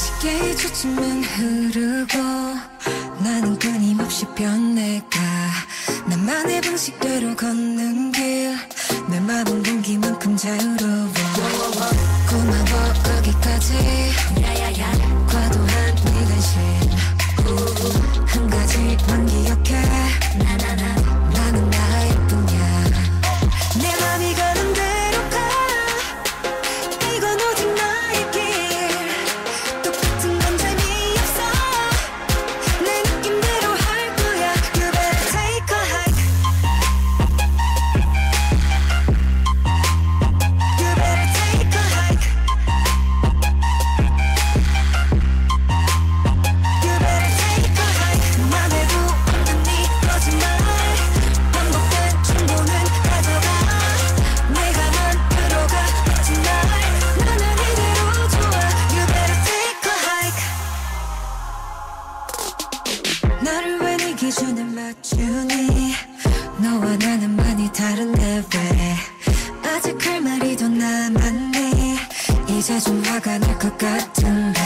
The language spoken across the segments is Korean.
시계의 초침은 흐르고 나는 끊임없이 변해가 나만의 방식대로 걷는 길 내 마음 공기만큼 자유로워 고마워 거기까지 기준을 맞추니 너와 나는 많이 다른데 왜? 아직 할 말이 더 남았니 이제 좀 화가 날 것 같은데.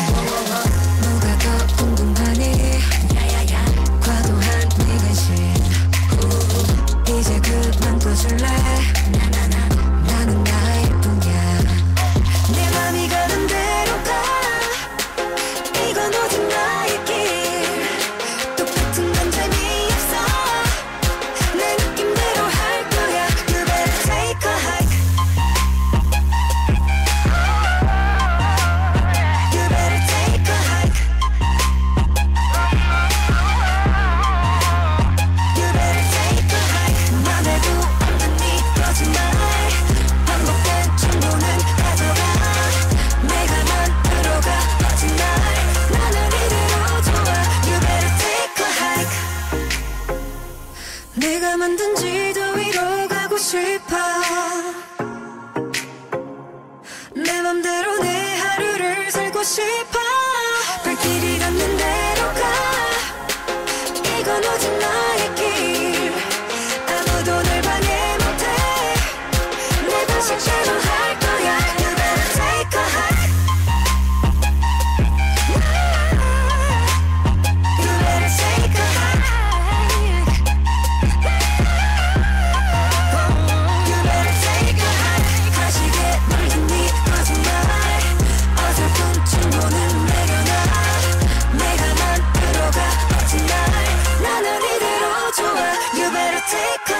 내가 만든 지도 위로 가고 싶어. 내 맘대로 내 하루를 살고 싶어. 불길이 take